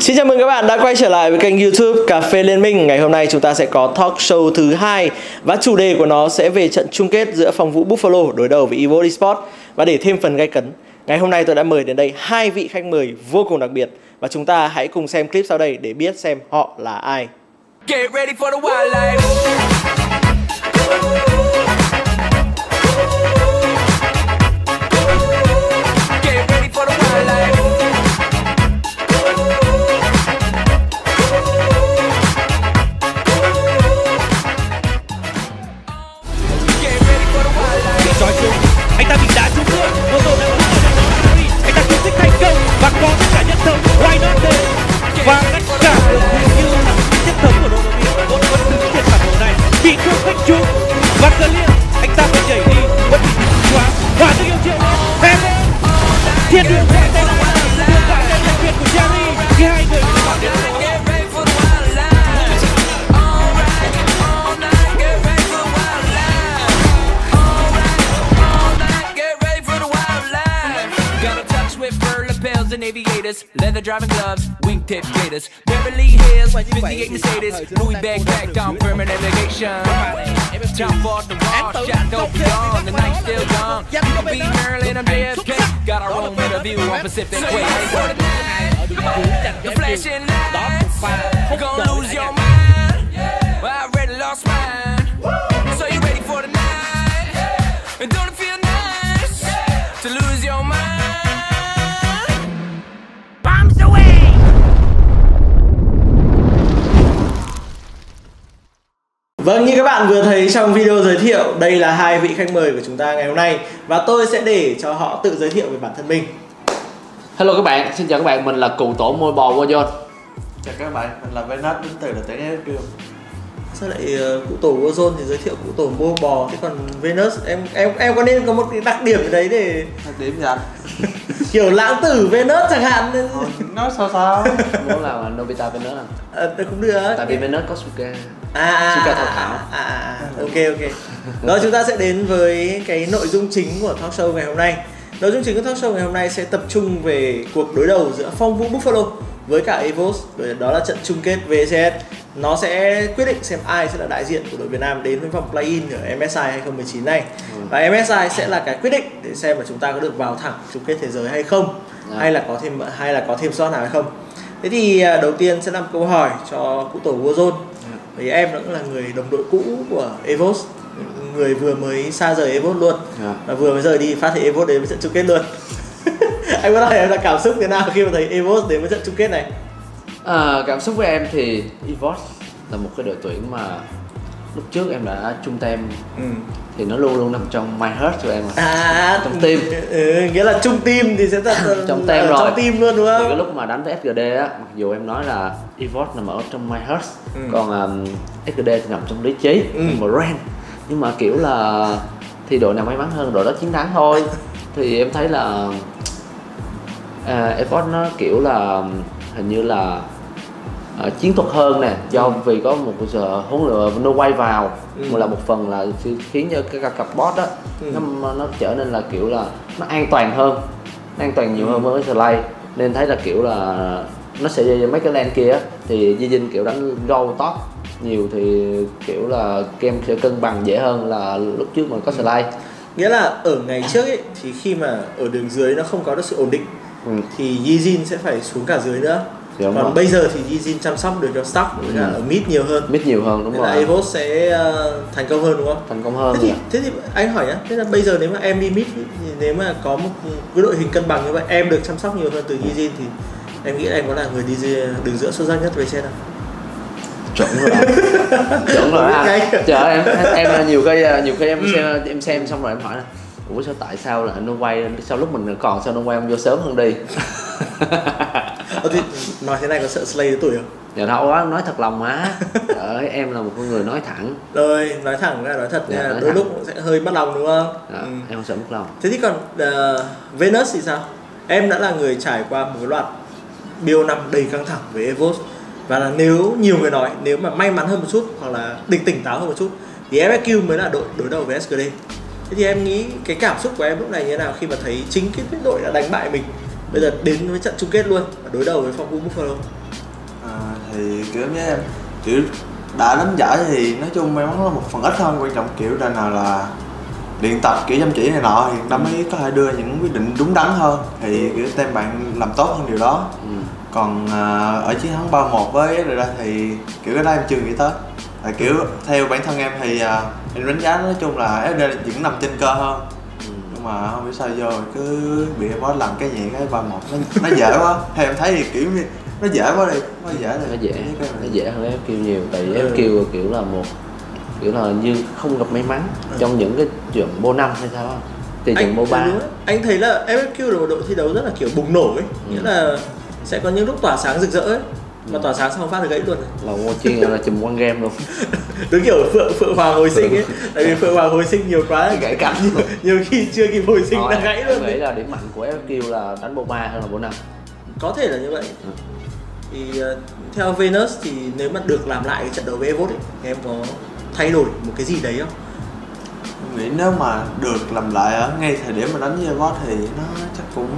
Xin chào mừng các bạn đã quay trở lại với kênh YouTube Cà phê Liên minh. Ngày hôm nay chúng ta sẽ có talk show thứ hai và chủ đề của nó sẽ về trận chung kết giữa phòng vũ Buffalo đối đầu với Evo Esports. Và để thêm phần gay cấn, ngày hôm nay tôi đã mời đến đây hai vị khách mời vô cùng đặc biệt và chúng ta hãy cùng xem clip sau đây để biết xem họ là ai. Get ready for the wildlife. Got a touch with fur lapels and aviators, leather driving gloves, wingtip gators, Beverly Hills, 58 Mercedes, Louis backpack on permanent navigation. Time for the raw shot, don't be the night's still young. You can be Marilyn, I'm JFK. Got our own view on Pacific Way. The flashing lights, you're gonna lose your mind. Well, I already lost mine. So you ready for the night? And don't it feel Vâng, như các bạn vừa thấy trong video giới thiệu, đây là hai vị khách mời của chúng ta ngày hôm nay. Và tôi sẽ để cho họ tự giới thiệu về bản thân mình. Hello các bạn, xin chào các bạn, mình là cụ tổ môi bò Wajon Chào các bạn, mình là Venus đến từ là tiếng Ấn Trường Sao lại uh, cụ tổ Warzone thì giới thiệu cụ tổ mua bò thế còn Venus? Em em em có nên có một cái đặc điểm gì đấy để Đặc điểm gì anh? kiểu lãng tử Venus chẳng hạn. Ờ, Nói sao sao? Muốn làm Nobita nó à? à, cũng được. Tại vì Venus có Suka à, à, Suka à, Thảo Thảo. à, à, à, ok ok. Rồi chúng ta sẽ đến với cái nội dung chính của talk show ngày hôm nay. Nội dung chính của talk show ngày hôm nay sẽ tập trung về cuộc đối đầu giữa phong vũ Buffalo với cả Evos. Đó là trận chung kết VCS nó sẽ quyết định xem ai sẽ là đại diện của đội Việt Nam đến với vòng play-in ở MSI 2019 này. Và MSI sẽ là cái quyết định để xem là chúng ta có được vào thẳng chung kết thế giới hay không Dạ. hay là có thêm hay là có thêm slot nào hay không. Thế thì à, đầu tiên sẽ làm câu hỏi cho cụ tổ Warzone. Vì em cũng là người đồng đội cũ của Evos người vừa mới xa rời Evos luôn Dạ. và vừa mới rời đi phát hiện Evos đến với trận chung kết luôn. Anh có nói em là cảm xúc thế nào khi mà thấy Evos đến với trận chung kết này à, Cảm xúc của em thì EVOS là một cái đội tuyển mà lúc trước em đã chung tem ừ. thì nó luôn luôn nằm trong my heart của em rồi à Trong team. ừ, nghĩa là chung team thì sẽ thật Trong team ở rồi. trong team luôn đúng Thì không cái lúc mà đánh với SGD á, mặc dù em nói là EVOS nằm ở trong my heart Ừ. Còn um, SGD thì nằm trong lý trí, Ừ. nhưng mà Ren Nhưng mà kiểu là thì đội nào may mắn hơn đội đó chiến thắng thôi Thì em thấy là à, EVOS nó kiểu là hình như là à, chiến thuật hơn nè do vì có một giờ huấn luyện nó quay vào Ừ. một là một phần là khiến cho cái cặp bot đó Ừ. nó nó trở nên là kiểu là nó an toàn hơn nó an toàn nhiều hơn với slay nên thấy là kiểu là nó sẽ mấy cái lane kia thì Di Dinh kiểu đánh go top nhiều thì kiểu là game sẽ cân bằng dễ hơn là lúc trước mà có slay nghĩa là ở ngày trước ấy thì khi mà ở đường dưới nó không có được sự ổn định ừ. thì Yijin sẽ phải xuống cả dưới nữa đúng còn rồi. bây giờ thì Yijin chăm sóc được cho với cả Ừ. ở mid nhiều hơn mid nhiều hơn đúng Nên là rồi Evos sẽ ờ, thành công hơn đúng không? thành công hơn Thế thì, thế thì anh hỏi nhá, thế là bây giờ nếu mà em đi mid thì nếu mà có một cái đội hình cân bằng như vậy em được chăm sóc nhiều hơn từ Yijin thì em nghĩ là em có là người đi đường giữa xuất sắc nhất về trên không? chuẩn rồi chuẩn rồi anh chờ em em là nhiều khi nhiều khi em xem em xem xong rồi em hỏi là ủa sao tại sao là nó quay sao lúc mình còn sao nó quay ông vô sớm hơn đi Ờ, thì nói thế này có sợ Slay tuổi không? dạ thôi quá nói thật lòng má Trời ơi, em là một con người nói thẳng Rồi, nói thẳng ra nói thật Dạ, nha, nói đôi thẳng. lúc cũng sẽ hơi mất lòng đúng không? Dạ, Ừ. em không sợ mất lòng Thế thì còn ờ, Venus thì sao? Em đã là người trải qua một loạt Bill năm đầy căng thẳng với Evos Và là nếu nhiều người nói nếu mà may mắn hơn một chút hoặc là tỉnh tỉnh táo hơn một chút thì FSQ mới là đội đối đầu với SKD. Thế thì em nghĩ cái cảm xúc của em lúc này như thế nào khi mà thấy chính cái đội đã đánh bại mình? Bây giờ đến với trận chung kết luôn đối đầu với phòng Buffalo À, thì kiểu với em kiểu đã đánh giải thì nói chung may mắn là một phần ít hơn quan trọng kiểu là nào là luyện tập kiểu chăm chỉ này nọ thì nó mới có thể đưa những quyết định đúng đắn hơn thì kiểu tem bạn làm tốt hơn điều đó. Ừ. còn à, ở chiến thắng 3-1 với ra thì kiểu cái đó em chưa nghĩ tới là kiểu theo bản thân em thì à, em đánh giá nói chung là FD vẫn nằm trên cơ hơn Ừ. nhưng mà không biết sao vô cứ bị boss làm cái gì cái 3-1 nó, nó dễ quá theo em thấy thì kiểu như nó dễ quá đi nó dễ đi nó dễ nó dễ hơn FQ nhiều tại vì Ừ. FQ kiểu là một kiểu là như không gặp may mắn trong những cái trận bô năm hay sao á. thì trận bô ba anh thấy là FFQ là một đội thi đấu rất là kiểu bùng nổ ấy Ừ. nghĩa là sẽ có những lúc tỏa sáng rực rỡ ấy mà tỏa sáng xong phát được gãy luôn này. là một chuyên là chùm one game luôn đúng kiểu phượng phượng hoàng hồi sinh ấy tại vì phượng hoàng hồi sinh nhiều quá gãy cánh nhiều, nhiều khi chưa kịp hồi sinh Thôi, đã gãy luôn nghĩ đấy. là điểm mạnh của FQ là đánh bô ba hơn là bô năm có thể là như vậy Ừ. thì ờ, theo Venus thì nếu mà được làm lại cái trận đấu với Evos ấy em có thay đổi một cái gì đấy không nghĩ nếu mà được làm lại ở ngay thời điểm mà đánh với boss thì nó chắc cũng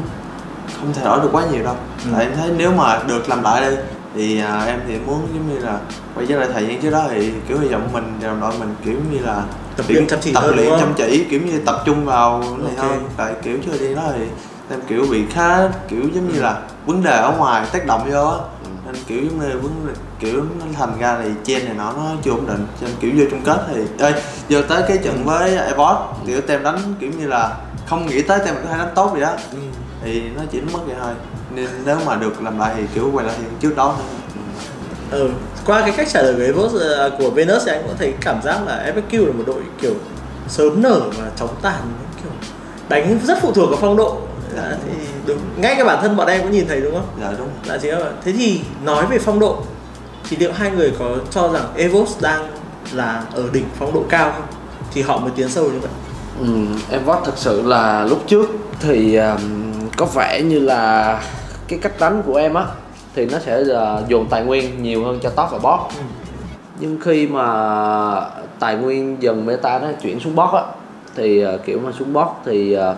không thay đổi được quá nhiều đâu Ừ. tại em thấy nếu mà được làm lại đi thì à, em thì muốn giống như là quay trở lại thời gian trước đó thì kiểu hy vọng mình đội mình kiểu như là Tập luyện chăm chỉ tập luyện chăm chỉ kiểu như tập trung vào này Ok. hơn tại kiểu chưa đi đó thì em kiểu bị khá kiểu giống như là vấn đề ở ngoài tác động vô á. Nên kiểu giống như vấn kiểu nó thành ra thì chen này nọ nó chưa ổn định. Cho nên kiểu vô chung kết thì ơi vô tới cái trận với Evos kiểu tem đánh kiểu như là không nghĩ tới tem có thể đánh tốt vậy đó. Thì nó chỉ mất vậy thôi nên nếu mà được làm lại thì kiểu quay lại thì trước đó. Nữa ừ. qua cái cách trả lời của Evos ờ, của Venus thì anh cũng thấy cảm giác là FFQ là một đội kiểu sớm nở và chóng tàn kiểu đánh rất phụ thuộc vào phong độ. Dạ, thì đúng. ngay cả bản thân bọn em cũng nhìn thấy đúng không? Dạ đúng. Là chính là thế thì nói về phong độ thì liệu hai người có cho rằng Evos đang là ở đỉnh phong độ cao không? Thì họ mới tiến sâu như vậy. Ừ, em vót thật sự là lúc trước thì um, có vẻ như là cái cách đánh của em á thì nó sẽ là dồn tài nguyên nhiều hơn cho top và bot Ừ. nhưng khi mà tài nguyên dần meta nó chuyển xuống bot á thì uh, kiểu mà xuống bot thì uh,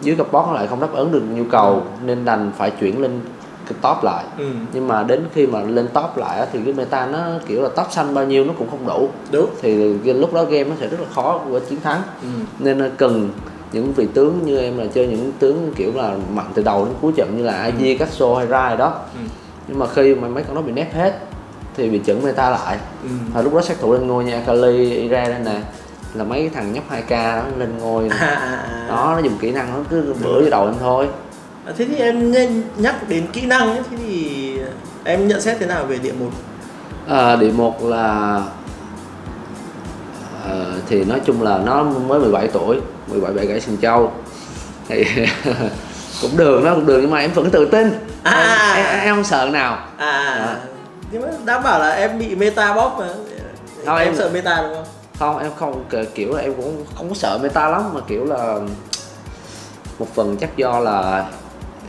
dưới cặp bot nó lại không đáp ứng được nhu cầu nên đành phải chuyển lên cái top lại ừ. nhưng mà đến khi mà lên top lại á, thì cái meta nó kiểu là top xanh bao nhiêu nó cũng không đủ đúng thì lúc đó game nó sẽ rất là khó của chiến thắng ừ. nên là cần những vị tướng như em là chơi những tướng kiểu là mạnh từ đầu đến cuối trận như là Aji, Castro hay Rai đó. Ừ. nhưng mà khi mà mấy con nó bị nép hết thì bị chẩn meta lại. Ừ. và lúc đó sát thủ lên ngôi nha Kali, Ira đây nè là mấy cái thằng nhóc 2k đó lên ngôi À, à, à. đó nó dùng kỹ năng nó cứ bữa vô đầu em thôi. À, thế thì em nhắc đến kỹ năng ấy, thế thì em nhận xét thế nào về địa một à, địa một là ờ, thì nói chung là nó mới 17 tuổi 17 bẻ gãy sừng châu thì cũng đường nó cũng đường nhưng mà em vẫn tự tin À. em, em, em không sợ nào à Dạ. nhưng mà đã bảo là em bị meta bóp mà Thôi, em, em- sợ meta đúng không không em không kiểu là em cũng không có sợ meta lắm mà kiểu là một phần chắc do là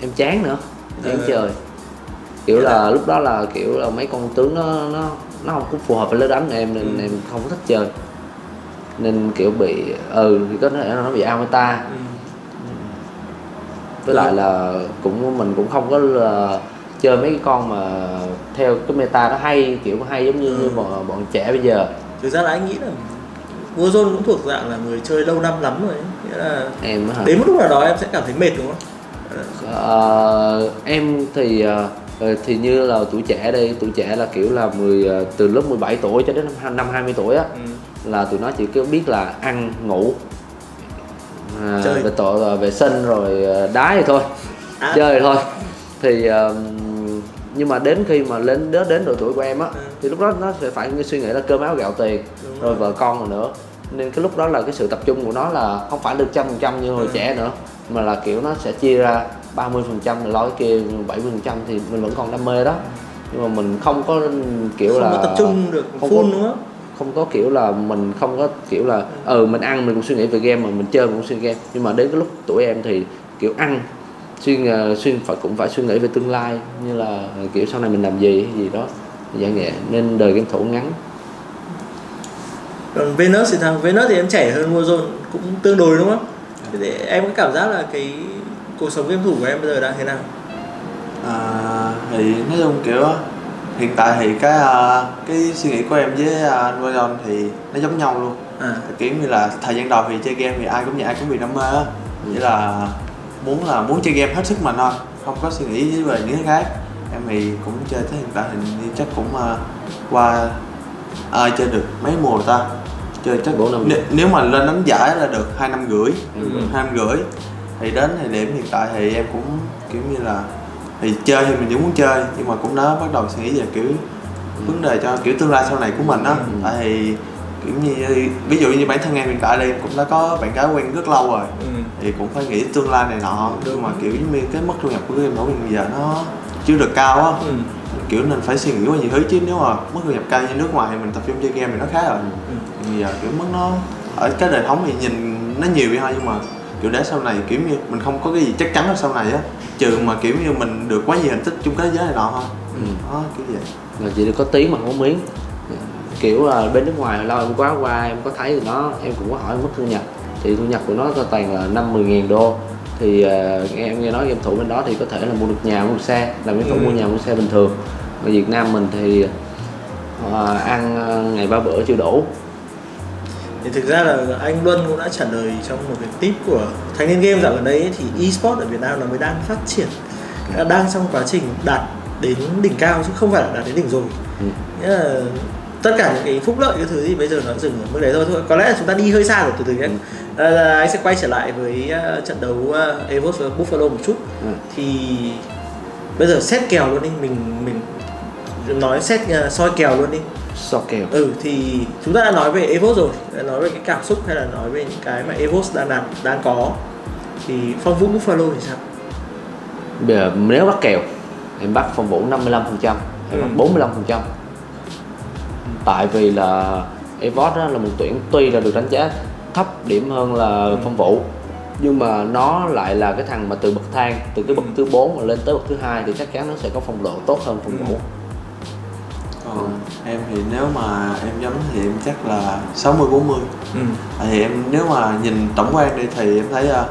em chán nữa chán Ừ. chơi kiểu Nghĩa là lúc đó là kiểu là mấy con tướng nó nó nó không có phù hợp với lối đánh của em nên Ừ. em không có thích chơi nên kiểu bị ừ thì có thể nó bị out meta ừ. với lại là cũng mình cũng không có là chơi mấy cái con mà theo cái meta nó hay kiểu hay giống như, Ừ. như bọn, bọn trẻ bây giờ thực ra là anh nghĩ là Warzone cũng thuộc dạng là người chơi lâu năm lắm rồi nghĩa là em hả đến một lúc nào đó em sẽ cảm thấy mệt đúng không Ờ, em thì ờ, ờ, thì như là tuổi trẻ đây tuổi trẻ là kiểu là 10 ờ, từ lúc 17 tuổi cho đến năm, năm 20 tuổi á ừ. Là tụi nó chỉ cứ biết là ăn ngủ à, Chơi. về tội vệ sinh rồi ờ, đá thì thôi À. chơi thì thôi thì ờm, nhưng mà đến khi mà lên đến đến độ tuổi của em á Ừ. thì lúc đó nó sẽ phải suy nghĩ là cơm áo gạo tiền Đúng rồi rồi. vợ con rồi nữa nên cái lúc đó là cái sự tập trung của nó là không phải được trăm phần trăm như hồi Ừ. trẻ nữa mà là kiểu nó sẽ chia ra 30 phần trăm là lo cái kia 70 phần trăm thì mình vẫn còn đam mê đó nhưng mà mình không có kiểu không là có tập trung được không full có- đúng không có kiểu là mình không có kiểu là ừ mình ăn mình cũng suy nghĩ về game mà mình chơi mình cũng suy nghĩ game. Nhưng mà đến cái lúc tuổi em thì kiểu ăn suy nghĩ- suy phải cũng phải suy nghĩ về tương lai như là kiểu sau này mình làm gì hay gì đó dạng nghệ nên đời game thủ ngắn. Còn Venus thì thằng Venus thì em trẻ hơn Warzone cũng tương đối đúng không? Thế thì em có cảm giác là cái cuộc sống game thủ của em bây giờ đang thế nào? À, thì nói chung kiểu hiện tại thì cái à, cái suy nghĩ của em với à, anh Wayon thì nó giống nhau luôn. À. Kiểu như là thời gian đầu thì chơi game thì ai cũng vậy ai cũng bị đam mê á. Nghĩa là muốn là muốn chơi game hết sức mình thôi không có suy nghĩ về những cái khác. Em thì cũng chơi tới hiện tại thì chắc cũng à, qua ai chơi được mấy mùa rồi ta. Chơi chắc Bốn năm nếu, nếu mà lên đánh giải là được hai năm rưỡi. Hai năm rưỡi. Thì đến thời điểm hiện tại thì em cũng kiểu như là thì chơi thì mình vẫn muốn chơi nhưng mà cũng đã bắt đầu suy nghĩ về kiểu vấn đề cho kiểu tương lai sau này của mình á. Tại thì kiểu như ví dụ như bản thân em hiện tại đây cũng đã có bạn gái quen rất lâu rồi. Ừ. thì cũng phải nghĩ tương lai này nọ. Nhưng mà kiểu như cái mức thu nhập của em ở bây giờ nó chưa được cao á. Ừ. kiểu nên phải suy nghĩ qua nhiều thứ chứ nếu mà mức thu nhập cao như nước ngoài thì mình tập trung chơi game thì nó khá rồi. Ừ. bây giờ kiểu mức nó ở cái đời thống thì nhìn nó nhiều vậy thôi nhưng mà kiểu để sau này kiểu như mình không có cái gì chắc chắn ở sau này á. Trừ mà kiểu như mình được quá nhiều thành tích chung kết giới này nọ thôi. Ừ. đó kiểu vậy. Là chỉ được có tiếng mà không có miếng. Kiểu là bên nước ngoài lâu em quá qua em có thấy thì nó em cũng có hỏi mức thu nhập. Thì thu nhập của nó có toàn là năm mười ngàn đô. Thì ờ, nghe em nghe nói game thủ bên đó thì có thể là mua được nhà mua được xe làm game thủ Ừ. mua nhà mua xe bình thường. Ở Việt Nam mình thì ờ, ăn ờ, ngày ba bữa chưa đủ thì thực ra là anh Luân cũng đã trả lời trong một cái tip của thanh niên game dạo gần đây ấy, thì esports ở Việt Nam nó mới đang phát triển đang trong quá trình đạt đến đỉnh cao chứ không phải là đạt đến đỉnh rồi Ừ. nghĩa là tất cả những cái phúc lợi cái thứ thì bây giờ nó dừng ở mức đấy thôi thôi có lẽ là chúng ta đi hơi xa rồi từ từ nhé Ừ. à, là anh sẽ quay trở lại với uh, trận đấu uh, Evos và Buffalo một chút Ừ. thì bây giờ xét kèo luôn đi mình mình nói xét uh, soi kèo luôn đi. So kèo. Ừ thì chúng ta đã nói về Evos rồi. Đã nói về cái cảm xúc hay là nói về những cái mà Evos đang làm đang có. Thì phong vũ Buffalo thì sao? Bây giờ nếu bắt kèo em bắt phòng vũ 55 phần trăm em Ừ. bắt 45 phần trăm. Tại vì là Evos là một tuyển tuy là được đánh giá thấp điểm hơn là phong vũ. Nhưng mà nó lại là cái thằng mà từ bậc thang từ cái bậc thứ 4 mà lên tới bậc thứ hai thì chắc chắn nó sẽ có phong độ tốt hơn phong vũ còn em thì nếu mà em giống thì em chắc là 60 40 ừ. Tại thì em nếu mà nhìn tổng quan đi thì em thấy uh,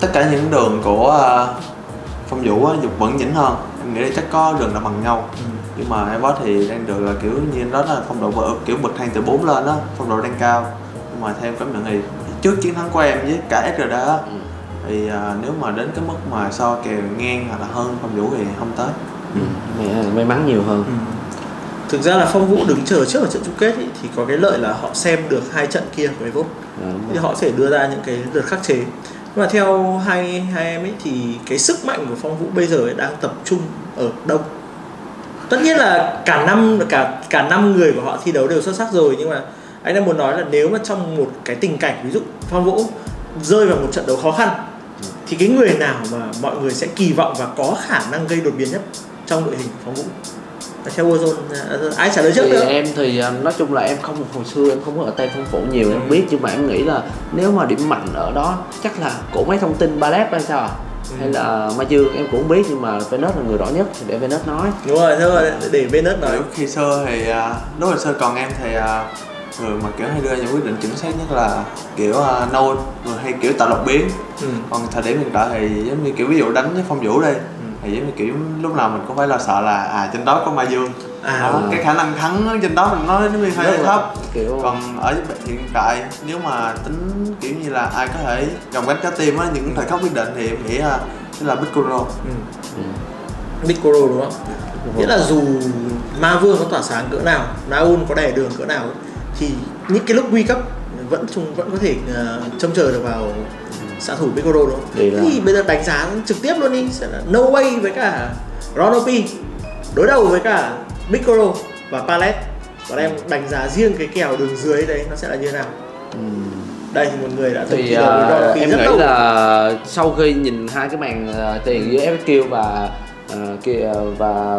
tất cả những đường của uh, phong vũ á, dục vẫn nhỉnh hơn em nghĩ là chắc có đường là bằng nhau Ừ. nhưng mà em thì đang được là kiểu như đó là phong độ vợ kiểu bậc thang từ 4 lên đó phong độ đang cao nhưng mà theo em cảm nhận thì trước chiến thắng của em với cả SRD á Ừ. thì à, nếu mà đến cái mức mà so kèo ngang hoặc là hơn phong vũ thì không tới Ừ. may, may mắn nhiều hơn Ừ. Thực ra là Phong Vũ đứng chờ trước ở trận chung kết ý, thì có cái lợi là họ xem được hai trận kia của Evo à, đúng thì họ sẽ đưa ra những cái lượt khắc chế. Nhưng mà theo hai hai em ấy thì cái sức mạnh của Phong Vũ bây giờ ấy đang tập trung ở đông. Tất nhiên là cả năm cả cả năm người của họ thi đấu đều xuất sắc rồi nhưng mà anh đang muốn nói là nếu mà trong một cái tình cảnh ví dụ Phong Vũ rơi vào một trận đấu khó khăn thì cái người nào mà mọi người sẽ kỳ vọng và có khả năng gây đột biến nhất trong đội hình của Phong Vũ Và theo Warzone à, ai trả lời trước thì nữa? em thì à, nói chung là em không hồi xưa em không có ở tay phong phú nhiều em biết nhưng mà em nghĩ là nếu mà điểm mạnh ở đó chắc là của mấy thông tin ba lép hay sao à? hay là mai dương em cũng không biết nhưng mà Venus là người rõ nhất thì để Venus nói. Đúng rồi thế rồi để Venus nói. Khi xưa thì à, lúc hồi xưa còn em thì à, người mà kiểu hay đưa những quyết định chính xác nhất là kiểu uh, nôn người hay kiểu tạo đột biến. Ừ. còn thời điểm hiện tại thì giống như kiểu ví dụ đánh với phong vũ đi thì giống như kiểu lúc nào mình cũng phải lo sợ là à trên đó có ma dương À, đó, ừ. cái khả năng thắng trên đó mình nói nó hơi thấp kiểu còn ở hiện tại nếu mà tính kiểu như là ai có thể gồng gánh cả team á những thời khắc quyết định thì em nghĩ là đó là Bicuro ừ. ừ. Micro đúng không nghĩa là dù ma vương có tỏa sáng cỡ nào Naun có đè đường cỡ nào thì những cái lúc nguy cấp vẫn chúng vẫn có thể uh, trông chờ được vào xạ thủ Micro đúng không? Thì là- thì bây giờ đánh giá trực tiếp luôn đi sẽ là No Way với cả Ronopi đối đầu với cả Micro và Palette và em đánh giá riêng cái kèo đường dưới đấy nó sẽ là như thế nào? Đây thì một người đã từng thì thi đấu với à, em rất nghĩ lâu. là sau khi nhìn hai cái màn à, tiền giữa FQ và à, kia và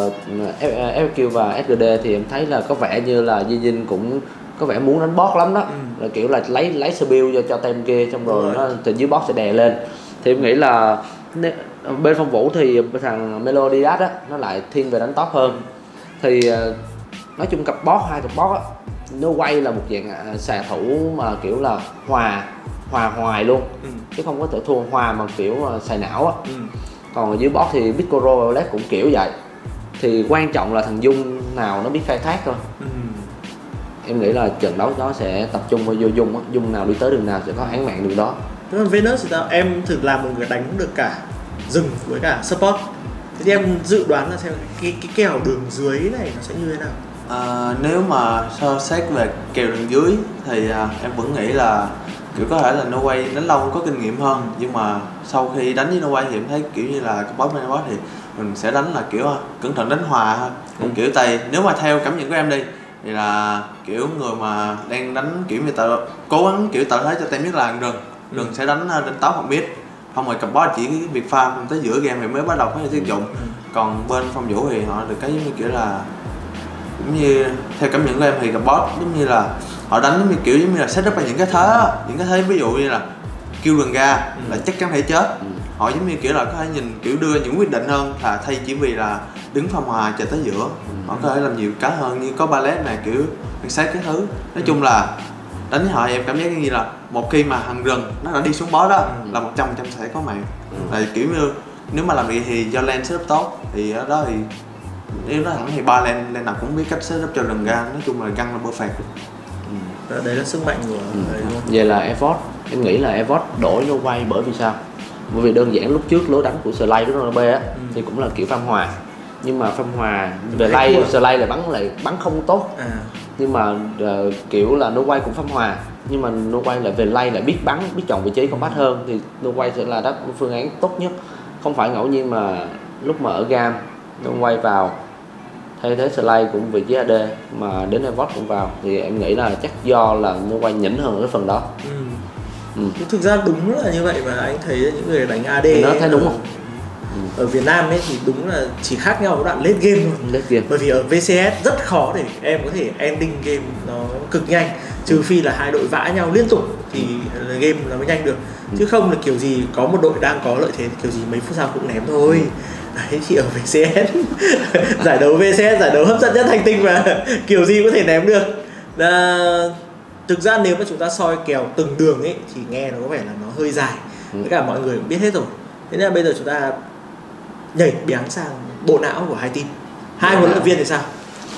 FQ và SGD thì em thấy là có vẻ như là Di Dinh cũng có vẻ muốn đánh boss lắm đó Ừ. là kiểu là lấy lấy sơ cho cho tem kia xong rồi rồi. nó từ dưới boss sẽ đè lên thì em nghĩ là bên phong vũ thì thằng Melodidas á nó lại thiên về đánh top hơn thì à, nói chung cặp boss hai cặp boss á nó quay là một dạng à, xạ thủ mà kiểu là hòa hòa hoài luôn ừ. chứ không có thể thua hòa mà kiểu xài não á Ừ. còn ở dưới box thì Piccolo và Violet cũng kiểu vậy thì quan trọng là thằng Dung nào nó biết khai thác thôi ừ. Em nghĩ là trận đấu đó sẽ tập trung vào vô Dung á. Dung nào đi tới đường nào sẽ có án mạng đường đó. Thế còn Venus thì sao? Em thử làm một người đánh được cả rừng với cả support. Thế thì em dự đoán là xem cái, cái kèo đường dưới này nó sẽ như thế nào? À, nếu mà so xét về kèo đường dưới thì à, em vẫn nghĩ là kiểu có thể là Norway đánh lâu có kinh nghiệm hơn. Nhưng mà sau khi đánh với Norway thì em thấy kiểu như là cái boss thì mình sẽ đánh là kiểu à, cẩn thận đánh hòa thôi còn kiểu tay nếu mà theo cảm nhận của em đi thì là kiểu người mà đang đánh kiểu như tạo cố gắng kiểu tạo thế cho tem nhất là rừng. Rừng sẽ đánh à, đánh táo hoặc mid không rồi cặp boss chỉ cái việc farm tới giữa game thì mới bắt đầu có thể sử dụng. Còn bên phòng vũ thì họ được cái giống như kiểu là giống như theo cảm nhận của em thì cặp boss giống như là họ đánh giống như kiểu giống như là setup ra những cái thế những cái thế ví dụ như là kêu rừng ra là chắc chắn thể chết họ giống như kiểu là có thể nhìn kiểu đưa những quyết định hơn là thay chỉ vì là đứng phòng hòa chờ tới giữa. Họ có thể làm nhiều cái hơn như có ballet này kiểu quan sát cái thứ. Nói chung là đánh với họ em cảm giác như là một khi mà thằng rừng nó đã đi xuống bó đó là một trăm trăm sẽ có mạng. Là kiểu như nếu mà làm vậy thì do lane setup tốt thì ở đó thì nếu nó thẳng thì ba lane lane nào cũng biết cách setup cho rừng ra. Nói chung là găng là perfect Đó, Đấy là sức mạnh của luôn. Vậy là Evos em nghĩ là Evos đổi vô quay bởi vì sao? Bởi vì đơn giản lúc trước lối đánh của Slay với Ronaldo á thì cũng là kiểu pham hòa. Nhưng mà pham hòa về lay. Slay lại bắn lại bắn không tốt. À, nhưng mà ờ, kiểu là no quay cũng pham hòa. Nhưng mà no quay lại về lay lại biết bắn biết chọn vị trí combat hơn thì no quay sẽ là đáp phương án tốt nhất. Không phải ngẫu nhiên mà lúc mà ở gam no quay vào thay thế slay cũng vị trí AD mà đến Evos cũng vào. Thì em nghĩ là chắc do là no quay nhỉnh hơn ở cái phần đó. Ừ. ừ. Thực ra đúng là như vậy mà anh thấy những người đánh AD Nó ấy, thấy đúng không? ở Việt Nam ấy thì đúng là chỉ khác nhau ở đoạn late game thôi. Late game. bởi vì ở VCS rất khó để em có thể ending game nó cực nhanh trừ phi là hai đội vã nhau liên tục thì game nó mới nhanh được. Chứ không là kiểu gì có một đội đang có lợi thế thì kiểu gì mấy phút sau cũng ném thôi. Đấy thì ở VCS giải đấu VCS giải đấu hấp dẫn nhất hành tinh mà. Kiểu gì có thể ném được. À, thực ra nếu mà chúng ta soi kèo từng đường ấy thì nghe nó có vẻ là nó hơi dài. Tất cả mọi người cũng biết hết rồi. Thế nên là bây giờ chúng ta nhảy bén sang bộ não của hai team. Hai huấn luyện viên thì sao?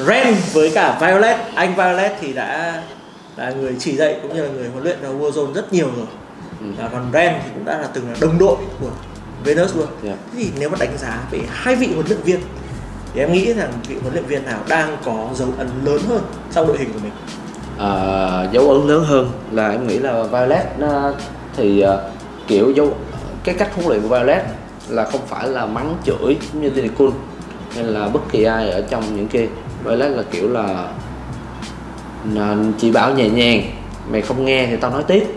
Ren với cả Violet. Anh Violet thì đã là người chỉ dạy cũng như là người huấn luyện ở Warzone rất nhiều rồi. Ừ. và còn Ren thì cũng đã là từng là đồng đội của Venus luôn. Yeah. thế thì nếu mà đánh giá về hai vị huấn luyện viên thì em nghĩ rằng vị huấn luyện viên nào đang có dấu ấn lớn hơn trong đội hình của mình Ờ, dấu ấn lớn hơn là em nghĩ là Violet nó thì ờ, kiểu dấu cái cách huấn luyện của Violet là không phải là mắng chửi như Tini Kun hay là bất kỳ ai ở trong những kia. Violet là kiểu là chỉ bảo nhẹ nhàng mày không nghe thì tao nói tiếp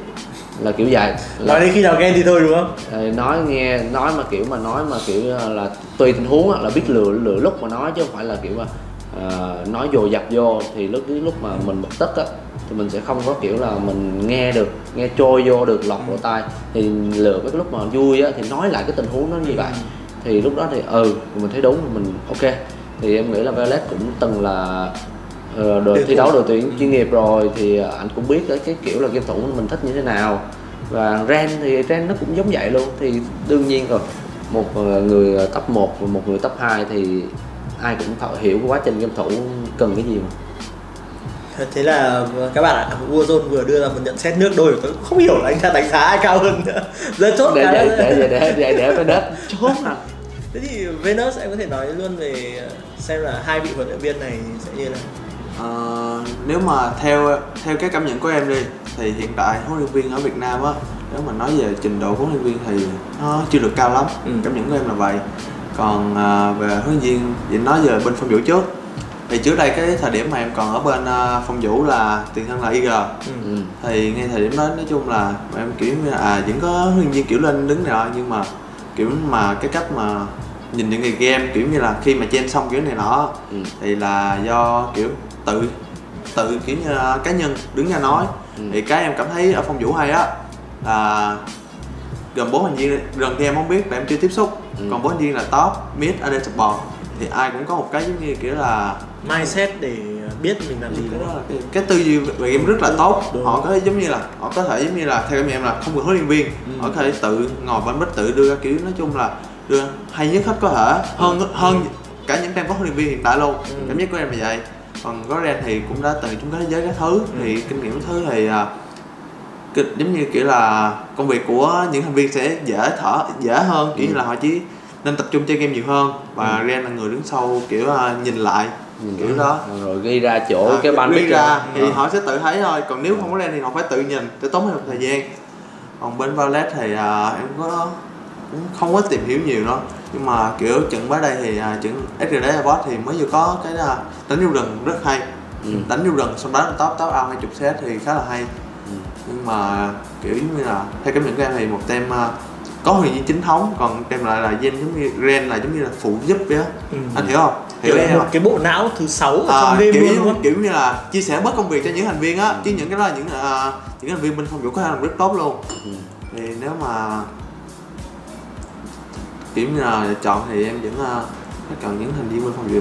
là kiểu vậy. Là nói đến khi nào ghen thì thôi đúng không? Ờ, nói nghe nói mà kiểu mà nói mà kiểu là tùy tình huống là biết lựa lựa lúc mà nói chứ không phải là kiểu mà ờ, nói dồn dập vô thì lúc lúc mà mình bực tức á thì mình sẽ không có kiểu là mình nghe được nghe trôi vô được lọt lỗ tai. Thì lựa cái lúc mà vui á thì nói lại cái tình huống nó như vậy. Thì lúc đó thì ừ mình thấy đúng mình ok. Thì em nghĩ là Violet cũng từng là ờ, đội thi đấu đội tuyển chuyên nghiệp rồi thì anh cũng biết cái, cái kiểu là game thủ mình thích như thế nào. Và Ren thì Ren nó cũng giống vậy luôn. Thì đương nhiên rồi một ờ, người top 1 và một người top 2 thì ai cũng hiểu quá trình game thủ cần cái gì mà. Thế là các bạn ạ Warzone vừa đưa ra một nhận xét nước đôi tôi không hiểu là anh ta đánh giá ai cao hơn nữa. Giờ chốt để để để để để để để phải đất chốt à? Thế thì Venus em có thể nói luôn về xem là hai vị huấn luyện viên này sẽ như nào? Ờ, nếu mà theo theo cái cảm nhận của em đi thì hiện tại huấn luyện viên ở Việt Nam á nếu mà nói về trình độ huấn luyện viên thì nó chưa được cao lắm. Ừ. cảm nhận của em là vậy còn à, về huấn luyện viên vậy nói về bên phong vũ trước thì trước đây cái thời điểm mà em còn ở bên à, phong vũ là tiền thân là IG ừ. thì ngay thời điểm đó nói chung là em kiểu như là, à vẫn có huấn luyện viên kiểu lên đứng này nọ nhưng mà kiểu mà cái cách mà nhìn những người game kiểu như là khi mà chen xong kiểu này nọ Ừ. thì là do kiểu tự tự kiểu như là cá nhân đứng ra nói Ừ. thì cái em cảm thấy ở phong vũ hay á là gồm bốn thành viên gần thì em không biết tại em chưa tiếp xúc Ừ. còn bốn viên là top mid AD support thì ai cũng có một cái giống như kiểu là mindset để biết mình làm gì. Cái đó là cái, cái tư duy về game rất là tốt. Đúng. họ có thể giống như là họ có thể giống như là theo em em là không cần huấn luyện viên. Ừ. họ có thể tự ngồi bên bếp tự đưa ra kiểu nói chung là đưa hay nhất hết có thể. Hơn hơn cả những team có huấn luyện viên hiện tại luôn. Ừ. cảm giác của em là vậy. Còn Gordon thì cũng đã từng chung kết thế giới các thứ. Thì kinh nghiệm các thứ thì à, kịch giống như kiểu là công việc của những thành viên sẽ dễ thở dễ hơn kiểu như là họ chỉ nên tập trung chơi game nhiều hơn và Ren là người đứng sau kiểu à, nhìn lại kiểu đó. Rồi ghi ra chỗ À, cái ban ghi biết ra thì Ờ. họ sẽ tự thấy thôi còn nếu không có Ren thì họ phải tự nhìn để tốn thêm thời gian. Còn bên Violet thì à, em có cũng không có tìm hiểu nhiều đâu. Nhưng mà kiểu trận mới đây thì à, trận SGD Airport thì mới vừa có cái à, đánh vô rừng rất hay. Ừ. đánh vô rừng xong đánh top top out hai chục set thì khá là hay nhưng mà kiểu như là theo cảm nhận của em thì một tem à, có huyền viên chính thống còn tem lại là gen giống như Ren là giống như là phụ giúp vậy á. Ừ. anh hiểu không? Kiểu hiểu là em một cái bộ não thứ sáu ở À, trong game kiểu, luôn đúng không kiểu như là chia sẻ bớt công việc cho những thành viên á. Chứ những cái đó là những à, những thành viên bên phòng vụ có thể làm rất tốt luôn. Ừ. thì nếu mà kiểu như là chọn thì em vẫn uh, chọn những thành viên bên phòng vụ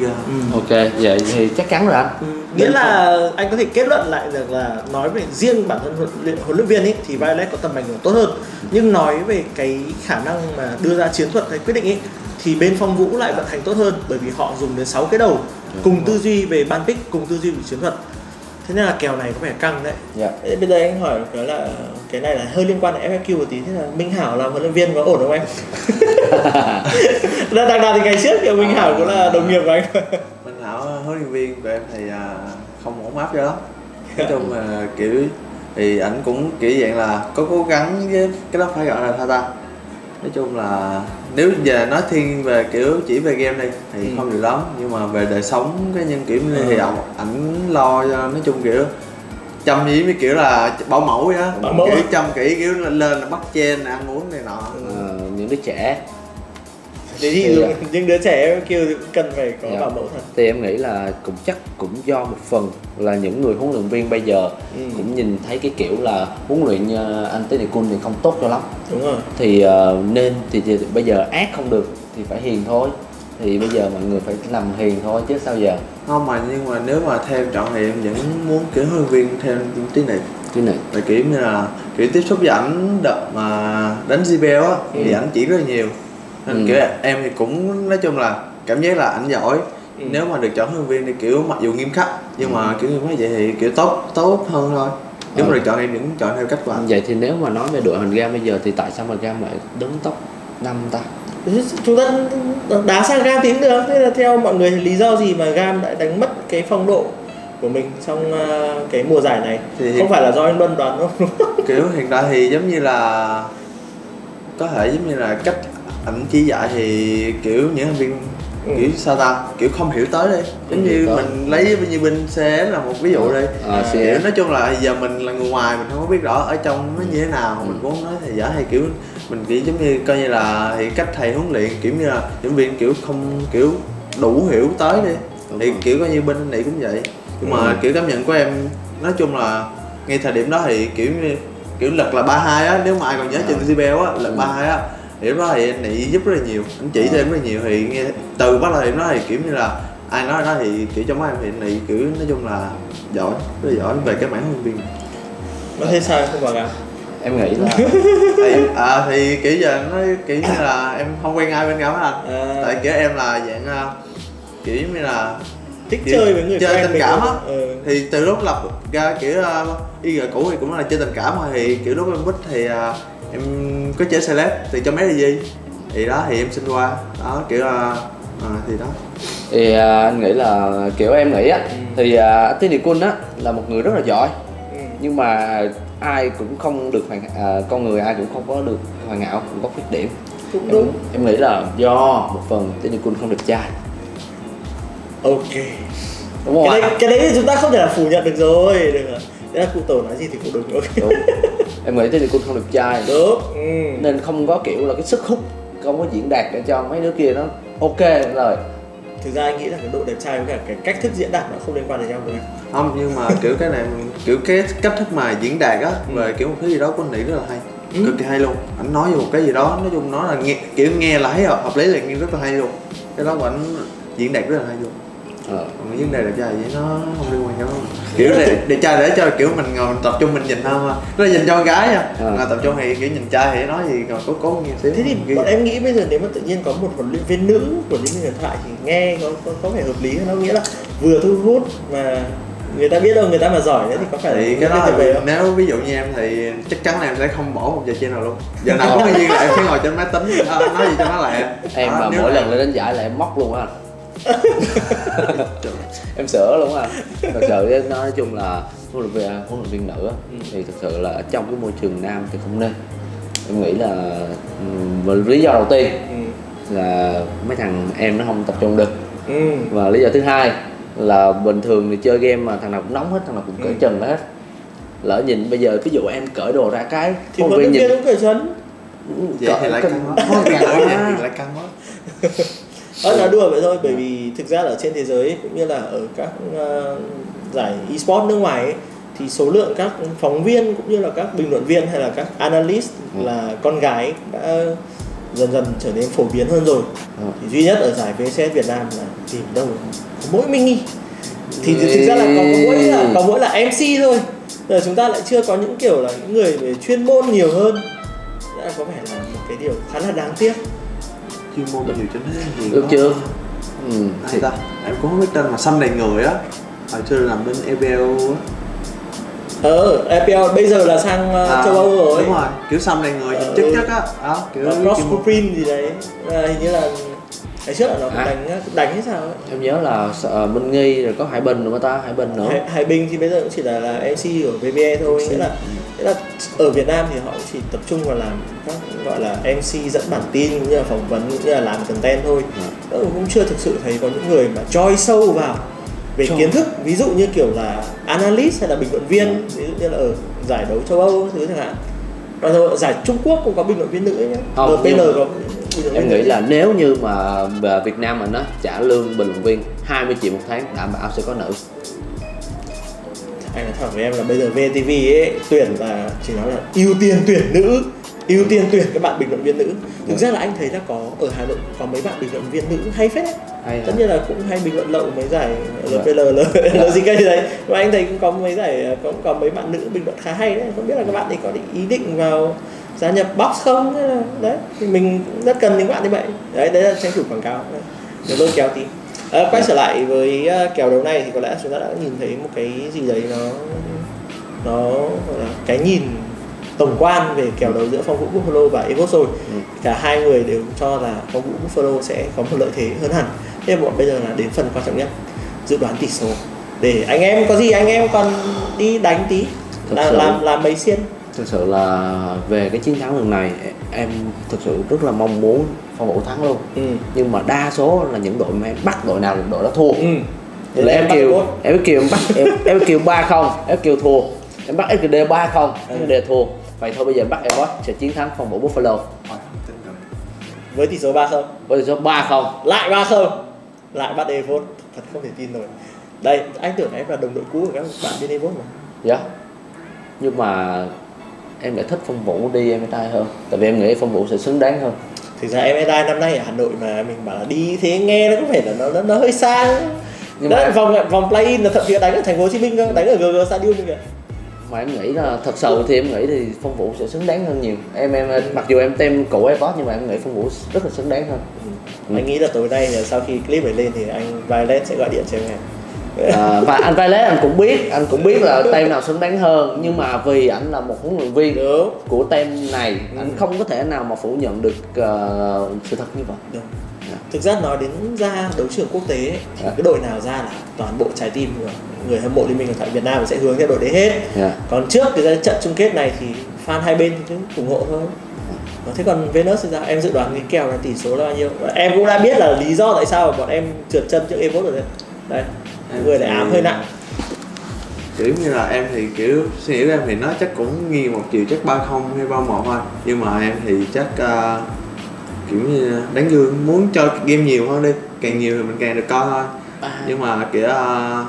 yeah. Ừ. ok vậy thì chắc chắn rồi anh. Ừ, nghĩa là anh có thể kết luận lại được là nói về riêng bản thân huấn luyện, huấn luyện viên ấy thì Violet có tầm ảnh hưởng tốt hơn. Nhưng nói về cái khả năng mà đưa ra chiến thuật hay quyết định ấy thì bên phong vũ lại vận hành tốt hơn bởi vì họ dùng đến 6 cái đầu cùng tư duy về ban pick cùng tư duy về chiến thuật thế nên là kèo này có vẻ căng đấy. Dạ. Thế bây giờ anh hỏi cái là cái này là hơi liên quan đến FAQ một tí thế là Minh Hảo làm huấn luyện viên có ổn không em? Là đằng nào thì ngày trước thì Minh Hảo cũng là đồng nghiệp của anh. Minh Hảo huấn luyện viên của em thì à, không ổn áp cho lắm. Nói chung là kiểu thì ảnh cũng kiểu dạng là có cố gắng với cái đó phải gọi là sao ta? Nói chung là nếu giờ nói thiên về kiểu chỉ về game đi thì Ừ. không được lắm. Nhưng mà về đời sống cái nhân kiểu Ừ. thì ảnh lo cho nói chung kiểu chăm chỉ với kiểu là bảo mẫu vậy á. Bảo mẫu kiểu chăm kỹ kiểu lên là bắt chen ăn uống này nọ. Ờ, những đứa trẻ Thế thì Thì, à, những đứa trẻ kêu thì cũng cần phải có Dạ. bảo mẫu thật. thì em nghĩ là cũng chắc cũng do một phần là những người huấn luyện viên bây giờ Ừ. cũng nhìn thấy cái kiểu là huấn luyện uh, anh Tế Địa Quân thì không tốt cho lắm Đúng rồi. thì ờ, nên thì, thì bây giờ ác không được thì phải hiền thôi thì bây giờ mọi người phải làm hiền thôi chứ sao giờ không mà nhưng mà nếu mà theo em chọn thì em vẫn muốn kiểu huấn luyện viên theo tí này cái này là kiểu như là kiểu tiếp xúc với ảnh đợt mà đánh JBL á thì Ừ. ảnh chỉ rất là nhiều nên Ừ. kiểu em thì cũng nói chung là cảm giác là ảnh giỏi Ừ. nếu mà được chọn huấn luyện viên thì kiểu mặc dù nghiêm khắc nhưng mà kiểu khắc vậy thì kiểu tốt tốt hơn thôi nếu mà Ừ. được chọn thì em vẫn chọn theo cách của ảnh vậy thì nếu mà nói về đội hình game bây giờ thì tại sao mà game lại đứng top 5 ta Chúng ta đá sang Gam thì cũng được. Thế là theo mọi người lý do gì mà Gam lại đánh mất cái phong độ của mình trong ờ, cái mùa giải này? Thì- Không phải là do anh Luân đoán không? kiểu hiện tại thì giống như là có thể giống như là cách ảnh chỉ dạy thì kiểu những viên Ừ. kiểu sao ta kiểu không hiểu tới đi giống như tới. mình lấy như bên CS là một ví dụ đi CS. kiểu nói chung là giờ mình là người ngoài mình không có biết rõ ở trong nó như thế nào Ừ. mình không nói thầy giả hay kiểu mình kiểu giống như coi như là thì cách thầy huấn luyện kiểu như là những viên kiểu không kiểu đủ hiểu tới đi Đúng thì rồi. kiểu coi như bên này cũng vậy nhưng mà Ừ. kiểu cảm nhận của em nói chung là ngay thời điểm đó thì kiểu như kiểu lật là ba hai á nếu mà ai còn nhớ À. trận CBL á lật ba hai á thì lúc đó thì anh này giúp rất là nhiều anh chỉ À. thêm rất là nhiều thì nghe từ bắt đầu điểm đó thì kiểu như là ai nói đó thì kiểu trong mắt em thì anh này kiểu nói chung là giỏi rất là giỏi về cái mảng huấn luyện viên Mà thế sao em không vào Gam? em nghĩ là thì, à, thì kiểu giờ nó kiểu như là em không quen ai bên hết anh À. tại kiểu em là dạng à, kiểu như là Thích kiểu chơi với người chơi tình cảm á Ừ. thì từ lúc lập ra kiểu uh, IG cũ thì cũng là chơi tình cảm mà thì kiểu lúc em quýt thì à, em có chơi celeb thì cho mấy gì thì đó thì em xin qua đó kiểu à, à, thì đó thì à, anh nghĩ là kiểu em nghĩ á Ừ. thì à, Địa Quân á là một người rất là giỏi Ừ. nhưng mà ai cũng không được hoàn à, con người ai cũng không có được hoàn hảo cũng có khuyết điểm Cũng em, đúng. em nghĩ là do một phần Địa Quân không đẹp trai Ok. đúng không Cái ạ đấy, cái đấy thì chúng ta không thể là phủ nhận được rồi. Được rồi. Thế là cụ tổ nói gì thì cũng đúng. Ok. đúng em nghĩ Địa Quân không đẹp trai Đúng. Ừ. nên không có kiểu là cái sức hút không có diễn đạt để cho mấy đứa kia nó ok rồi Thực ra anh nghĩ là cái độ đẹp trai với cả cái cách thức diễn đạt nó không liên quan đến nhau được. không nhưng mà kiểu cái này kiểu cái cách thức mà diễn đạt á Ừ. về kiểu một thứ gì đó của anh nghĩ rất là hay Ừ. cực kỳ hay luôn anh nói về một cái gì đó nói chung nó là nghe kiểu nghe là thấy hợp hợp lý là nghe rất là hay luôn cái đó của anh diễn đạt rất là hay luôn Ờ. vấn đề đẹp trai vậy nó không liên quan nhau kiểu để đẹp trai để cho kiểu mình ngồi mình tập trung mình nhìn hơn mà nó là nhìn cho con gái nha Ờ. mà tập trung thì kiểu nhìn trai thì nói gì còn cố cố nghe xíu. Thế thì Kiểu em nghĩ bây giờ nếu mà tự nhiên có một huấn luyện viên nữ của liên minh huyền thoại thì nghe có, có có vẻ hợp lý hơn nó nghĩa là vừa thu hút mà người ta biết đâu người ta mà giỏi nữa thì có phải là thì cái luyện đó là, nếu ví dụ như em thì chắc chắn là em sẽ không bỏ một giờ trên nào luôn. Giờ nào có duyên là em sẽ ngồi trên máy tính à, nói gì cho nó lẹ. Em mà mỗi là- lần lên đánh giải là em móc luôn á em sửa luôn á thật sự nói chung là huấn luyện viên huấn luyện viên nữ á, thì thực sự là trong cái môi trường nam thì không nên. Em nghĩ là ừm, và lý do đầu tiên ừ. là mấy thằng em nó không tập trung được. Ừ. và lý do thứ hai là bình thường thì chơi game mà thằng nào cũng nóng hết thằng nào cũng cởi Ừ. trần hết. Lỡ nhìn bây giờ ví dụ em cởi đồ ra cái thì huấn luyện viên nhìn cũng cởi trấn vậy thì lại cởi- căng quá. Lại căng quá Ờ, nói đùa vậy thôi bởi vì thực ra ở trên thế giới cũng như là ở các ờ, giải esports nước ngoài ấy, thì số lượng các phóng viên cũng như là các bình luận viên hay là các analyst Ừ. là con gái đã dần dần trở nên phổ biến hơn rồi. Ừ. thì duy nhất ở giải VCS Việt Nam là tìm đâu có mỗi Minh thì thực ra là có, có mỗi là có mỗi là MC thôi. Giờ chúng ta lại chưa có những kiểu là những người về chuyên môn nhiều hơn. Đã có vẻ là một cái điều khá là đáng tiếc chuyên môn nhiều cho nên gì được chưa? Ừ. Ai ta? Em không biết tên mà xăm đầy người á. Hồi xưa làm bên EBL á. Ờ EPL bây giờ là sang ờ, À, châu Âu rồi. đúng rồi. Kiểu xăm đầy người Ờ, chất ừ. chất á. Đó kiểu cross gì đấy. Là hình như là ngày trước là nó À. đánh đánh hay sao ấy. Em nhớ là ờ, Minh Nghi rồi có Hải Bình nữa mà ta? Hải Bình nữa. Hải, Hải Bình thì bây giờ cũng chỉ là là MC của VBE thôi. Nghĩa là nghĩa là ở Việt Nam thì họ chỉ tập trung vào làm các gọi là MC dẫn bản tin cũng như là phỏng vấn cũng như là làm content thôi Ừ. Ờ, cũng chưa thực sự thấy có những người mà choi sâu vào về Choi. kiến thức ví dụ như kiểu là analyst hay là bình luận viên Ừ. ví dụ như là ở giải đấu châu Âu thứ chẳng hạn và rồi giải Trung Quốc cũng có bình luận viên nữ nhé Không, nhưng mà có em nghĩ là nếu như mà về Việt Nam mình á trả lương bình luận viên 20 triệu một tháng đảm bảo sẽ có nữ anh nói thẳng với em là bây giờ VTV ấy tuyển là chỉ nói là ưu tiên tuyển nữ ưu tiên tuyển các bạn bình luận viên nữ. Thực ra là anh thấy là có ở Hà Nội có mấy bạn bình luận viên nữ hay phết. Đấy hay tất hả? nhiên là cũng hay bình luận lậu mấy giải Dạ. LPL, LGK đấy. Và anh thấy cũng có mấy giải cũng có mấy bạn nữ bình luận khá hay đấy. Không biết là các bạn ấy có định ý định vào gia nhập box không? Đấy thì mình rất cần những bạn như vậy. Đấy đấy là tranh thủ quảng cáo. Để lôi kéo tí Ờ, quay trở lại với ờ, kèo đấu này thì có lẽ chúng ta đã nhìn thấy một cái gì đấy nó nó là cái nhìn tổng quan về kèo đấu giữa phong vũ Buffalo và Evos rồi Ừ. cả hai người đều cho là phong vũ Buffalo sẽ có một lợi thế hơn hẳn thế bọn bây giờ là đến phần quan trọng nhất dự đoán tỷ số để anh em có gì anh em còn đi đánh tí Thật làm sự. làm làm mấy xiên thực sự là về cái chiến thắng lần này em thực sự rất là mong muốn phong vũ thắng luôn. Ừ. Nhưng mà đa số là những đội mà em bắt đội nào là đội đó thua. Ừ. Thế là em bắt kêu em kêu em bắt em, em kêu ba không em kêu thua. Em bắt FKD ba không. FKD thua. Vậy thôi bây giờ em bắt Evos sẽ chiến thắng phong vũ Buffalo. Với tỷ số 3 không? Với tỷ số ba không. Lại 3 không. Lại bắt Evos thật không thể tin nổi. Đây anh tưởng em là đồng đội cũ của các bạn bên Evos mà. Dạ. Nhưng mà em lại thích phong vũ đi em trai hơn. Tại vì em nghĩ phong vũ sẽ xứng đáng hơn thực ra em năm nay ở Hà Nội mà mình bảo là đi thế nghe nó có vẻ là nó nó, nó hơi xa. Nhưng Đấy, mà- vòng vòng play in là thậm chí đánh ở thành phố Hồ Chí Minh cơ đánh ở GG Stadium kìa. Mà em nghĩ là thật sự thì em nghĩ thì phong vũ sẽ xứng đáng hơn nhiều. Em em mặc dù em tem cũ Evos nhưng mà em nghĩ phong vũ rất là xứng đáng hơn. Ừ. anh nghĩ là tối nay là sau khi clip này lên thì anh Violet sẽ gọi điện cho em à, và anh Violet anh cũng biết anh cũng biết là tem nào xứng đáng hơn nhưng mà vì anh là một huấn luyện viên đúng. của tem này Ừ. anh không có thể nào mà phủ nhận được ờ, sự thật như vậy. Được. thực ra nói đến ra đấu trường quốc tế thì Dạ. cái đội nào ra là toàn bộ trái tim của người hâm mộ liên minh thoại Việt Nam sẽ hướng theo đội đấy hết. Dạ. còn trước ra trận chung kết này thì fan hai bên cứ ủng hộ thôi. Thế còn Venus thì sao? Em dự đoán cái kèo là tỷ số là bao nhiêu? Em cũng đã biết là lý do tại sao mà bọn em trượt chân trước Evos rồi đấy. Đây Em lại thì- ám hơi nặng. Kiểu như là em thì kiểu suy nghĩ của em thì nó chắc cũng nghiêng một chiều chắc ba không hay ba một thôi. Nhưng mà em thì chắc ờ, kiểu như đánh vui muốn cho game nhiều hơn đi. Càng nhiều thì mình càng được coi thôi. Nhưng mà kiểu ờ,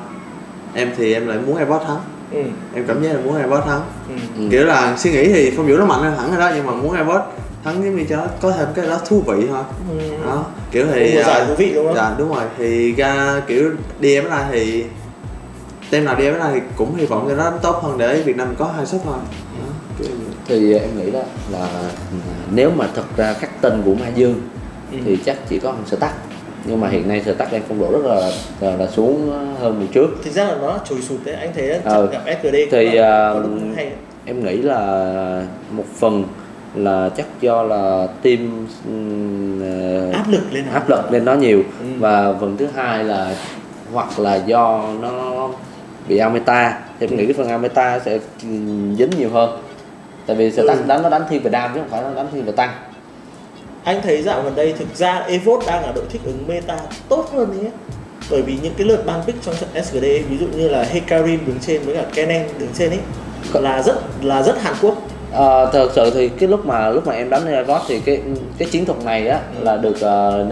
em thì em lại muốn Airbot thắng ừ. em cảm giác là muốn Airbot thắng Ừ. Ừ. kiểu là suy nghĩ thì phong vũ nó mạnh hơn hẳn rồi đó nhưng mà muốn Airbot thắng giống như cho có thêm cái đó thú vị thôi đó kiểu thì giải à, thú vị đúng không? dạ đúng rồi thì ra kiểu đi MSI thì team nào đi MSI thì cũng hy vọng cho nó tốt hơn để Việt Nam có hai suất thôi đó, thì em nghĩ đó là nếu mà thật ra khắc tên của Mai Dương Ừ. thì chắc chỉ có sở tắc nhưng mà hiện nay sở tắc đang phong độ rất là là, là xuống hơn mùa trước thực ra là nó trồi sụt đấy anh thấy chắc gặp SKD Thì, là- đấy. em nghĩ là một phần là chắc do là team ừm, ờ, áp lực lên áp lực lên nó nhiều Ừ. và phần thứ hai là hoặc là do nó bị ameta thì em nghĩ cái phần ameta sẽ dính nhiều hơn tại vì sẽ Ừ. đánh đánh nó đánh thiên về đam chứ không phải nó đánh thiên về tăng anh thấy dạo gần đây thực ra Evote đang là đội thích ứng meta tốt hơn nhé bởi vì những cái lượt ban pick trong trận SKD ví dụ như là Hekarim đứng trên với cả Kennen đứng trên ấy là rất là rất Hàn Quốc. Ờ, thật sự thì cái lúc mà lúc mà em đánh Nevot thì cái cái chiến thuật này á là được uh,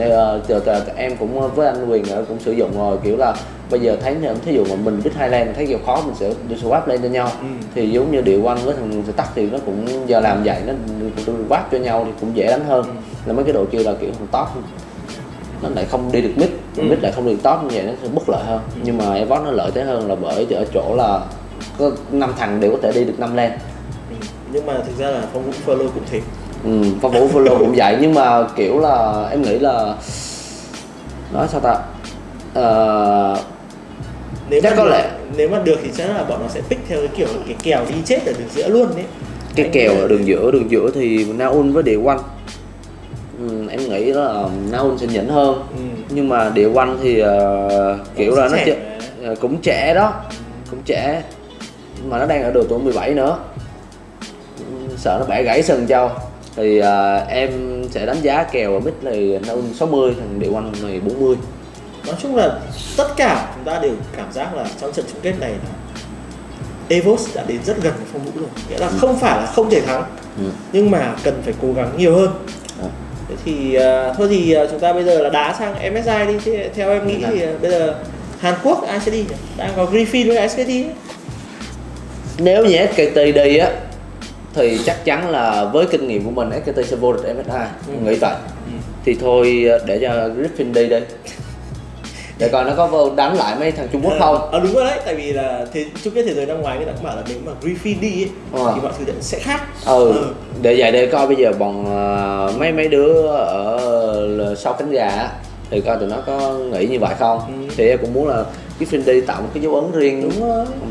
uh, em cũng với anh Quyền ở cũng sử dụng rồi kiểu là bây giờ thấy thí dụ mà mình biết Highland thấy kiểu khó mình sẽ đưa swap lên cho nhau. Ừ. thì giống như điệu anh với thằng tắt thì nó cũng giờ làm vậy nó cũng swap cho nhau thì cũng dễ đánh hơn. Ừ. là mấy cái đội kia là kiểu thằng top. Nó lại không đi được mid. Ừ. mid lại không đi được top như vậy nó sẽ bất lợi hơn. Nhưng mà Evot nó lợi thế hơn là bởi ở chỗ là có năm thằng đều có thể đi được năm lên Ừ. nhưng mà thực ra là phong vũ follow cũng thế. Ừ, phong vũ follow cũng vậy. Nhưng mà kiểu là em nghĩ là nói sao ta? Ờ, nếu Chắc mà có được, lẽ. nếu mà được thì chắc là bọn nó sẽ pick theo cái kiểu cái kèo đi chết ở đường giữa luôn đấy. Cái kèo ở đường giữa đường giữa thì Naun với địa quanh ừ, em nghĩ là Naun sẽ nhỉnh hơn. Ừ. nhưng mà địa quanh thì ờ, kiểu là nó trẻ. chơi- mà. ờ, cũng trẻ đó. Cũng trẻ. Mà nó đang ở độ tuổi 17 nữa. Ừ, sợ nó bẻ gãy sừng châu thì ờ, em sẽ đánh giá kèo ở mid thì Naun 60 thằng địa quanh này 40 nói chung là tất cả chúng ta đều cảm giác là trong trận chung kết này là Evos đã đến rất gần với phong vũ rồi. Nghĩa là không phải là không thể thắng. Ừ. nhưng mà cần phải cố gắng nhiều hơn. Đó. Thế thì à, thôi thì à, chúng ta bây giờ là đá sang MSI đi chứ theo em nghĩ thì à, bây giờ Hàn Quốc ai sẽ đi nhỉ? Đang có Griffin với SKT ấy. nếu như SKT đi á thì chắc chắn là với kinh nghiệm của mình SKT sẽ vô địch MSI Ừ. nghĩ vậy Ừ. thì thôi để cho Griffin đi đi để coi nó có vô đánh lại mấy thằng Trung Quốc không À, đúng rồi đấy, tại vì là thế, chung kết thế giới năm ngoái người ta cũng bảo là nếu mà Griffin đi ấy, Ờ. thì mọi thứ sẽ khác. ừ Ừ. để vậy để coi bây giờ bọn ờ, mấy mấy đứa ở sau cánh gà á, thì coi tụi nó có nghĩ như vậy không Ừ. thì em cũng muốn là Griffin đi tạo một cái dấu ấn riêng Đúng rồi. ừ.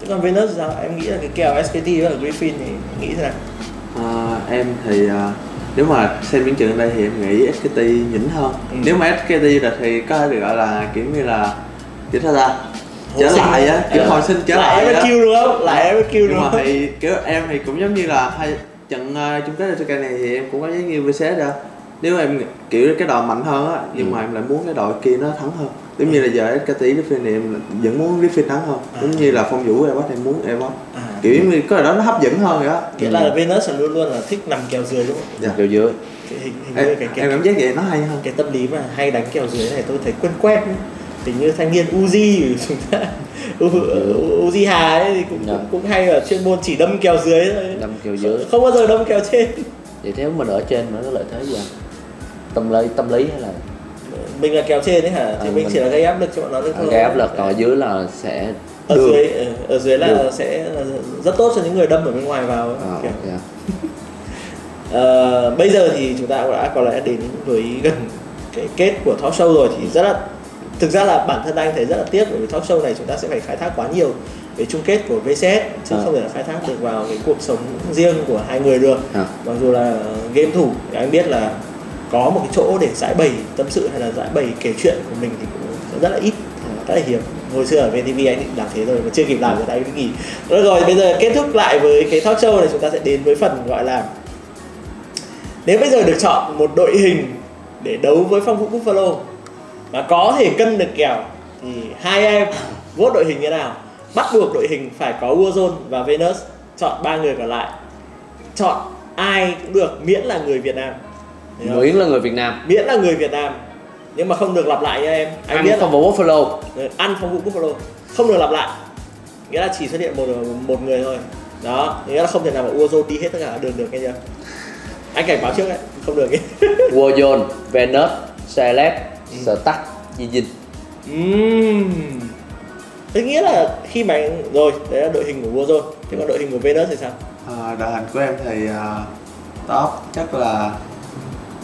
Thế còn Venus sao? Em nghĩ là cái kèo SKT với Griffin thì nghĩ thế nào? À, em thì à, nếu mà xem những trận ở đây thì em nghĩ SKT nhỉnh hơn Ừ. nếu mà SKT là thì có thể được gọi là kiểu như là kiểu sao ta Hồi trở lại á. kiểu Ờ. hồi sinh trở lại á MQ đúng không? Lại MQ nhưng đúng mà không? thì kiểu em thì cũng giống như là hai trận uh, chung kết Suzuka này thì em cũng có giống như VCS ra nếu em kiểu cái đội mạnh hơn á nhưng Ừ. mà em lại muốn cái đội kia nó thắng hơn giống như là giờ SKT Griffin thì em vẫn muốn Griffin thắng hơn giống như là phong vũ Evo em muốn Evo À, kiểu như cái đội đó nó hấp dẫn hơn vậy á nghĩa là Venus luôn luôn là thích nằm kèo dưới đúng không? Dạ. kiểu dưới Cái hình, hình em, như cái, cái, em cảm giác vậy nó hay hơn cái tâm lý mà hay đánh kèo dưới này tôi thấy quen quen ấy. Hình như thanh niên Uzi của chúng ta U- U- Uzi Hà ấy thì cũng, Dạ. cũng, cũng hay là chuyên môn chỉ đâm kèo dưới thôi đâm kiểu dưới không bao giờ đâm kèo trên vậy nếu mình ở trên nó có lợi thế gì không? tâm lý tâm lý hay là mình là kèo trên đấy hả thì À, mình, mình- chỉ là gây áp lực cho bọn nó thôi thôi gây áp lực ở dưới là sẽ ở được. dưới ở- ở dưới là Được. sẽ là rất tốt cho những người đâm ở bên ngoài vào À, Kiểu, ok. ờ, bây giờ thì chúng ta cũng đã có lẽ đến với gần cái kết của talk show rồi thì rất là thực ra là bản thân anh thấy rất là tiếc bởi vì talk show này chúng ta sẽ phải khai thác quá nhiều về chung kết của VCS chứ À. không thể là khai thác được vào cái cuộc sống riêng của hai người được À. mặc dù là game thủ thì anh biết là có một cái chỗ để giải bày tâm sự hay là giải bày kể chuyện của mình thì cũng rất là ít rất là hiếm. Hồi xưa ở VTV anh định làm thế rồi mà chưa kịp làm rồi ta anh nghỉ. Rồi rồi, bây giờ kết thúc lại với cái talk show này, chúng ta sẽ đến với phần gọi là nếu bây giờ được chọn một đội hình để đấu với phong vũ Buffalo mà có thể cân được kèo, thì hai em vốt đội hình như nào? Bắt buộc đội hình phải có Warzone và Venus, chọn ba người còn lại. Chọn ai cũng được miễn là người Việt Nam. Không? Nguyễn là người Việt Nam. Miễn là người Việt Nam. Nhưng mà không được lặp lại nha em. Anh ăn biết phong vũ Buffalo. Là ăn phong vũ Buffalo. Không được lặp lại. Nghĩa là chỉ xuất hiện một một người thôi. Đó nghĩa là không thể nào mà Warzone đi hết tất cả đường được nghe chưa? Anh cảnh báo trước đấy không được Warzone, Venus, Celeb, Stack, Yijin Ừm. Thế nghĩa là khi mà anh... rồi đấy là đội hình của Warzone thế còn đội hình của Venus thì sao? À, đội hình của em thì à, top chắc là